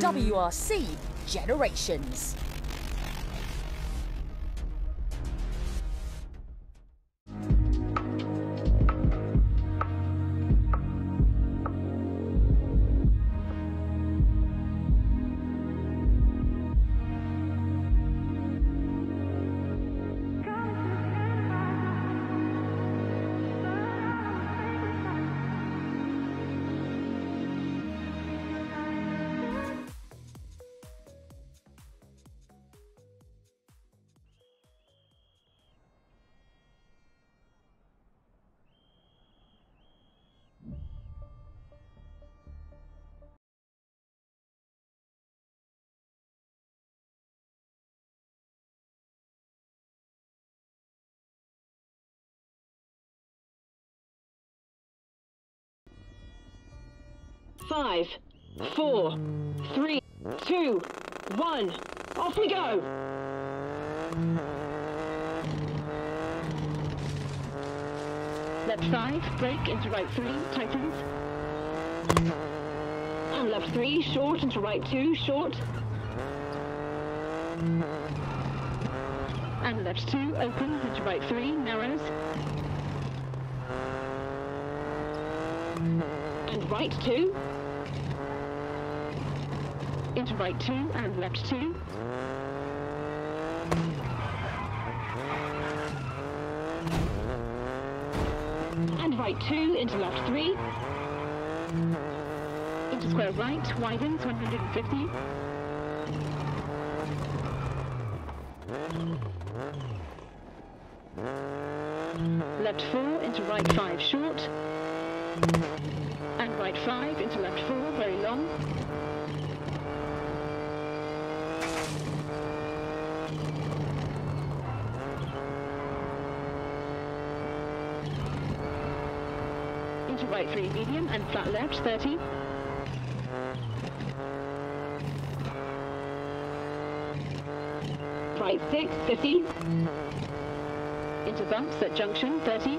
WRC Generations. Five, four, three, two, one. Off we go! Left five, brake into right three, tightens. And left three, short into right two, short. And left two, open into right three, narrows. And right two. Into right two and left two. And right two into left three. Into square right, widens 150. Left four into right five short. And right five into left four, very long. Right three medium and flat left 30. Right six, 50. Into bumps at junction 30.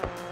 Bye.